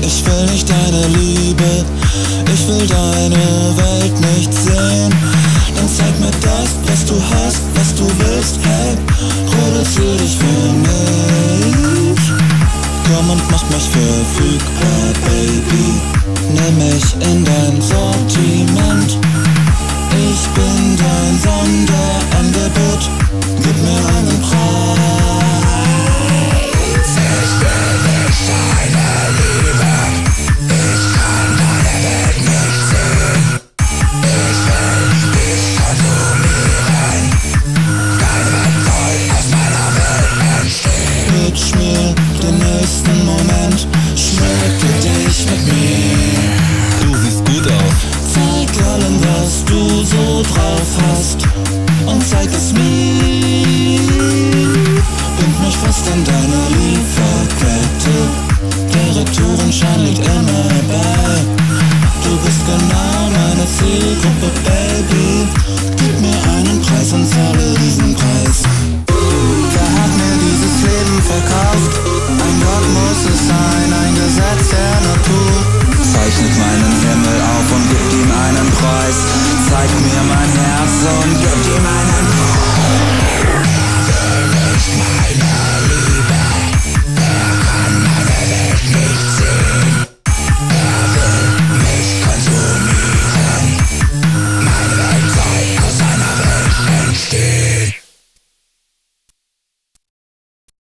Ich will nicht deine Liebe, ich will deine Welt nicht sehen. Dann zeig mir das, was du hast, was du willst, hey, produzier dich für mich. Komm und mach mich verfügbar, Baby. Nimm mich in dein Sortiment. Nächsten Moment. Schmecke dich mit mir. Du siehst gut aus. Zeig allen, was du so drauf hast. Und zeig es mir. Bind mich fest an deiner Lieferkette. Der Retourenschein liegt immer bei. Du bist genau meine Zielgruppe, Baby. Gesetze der Natur zeichnet meine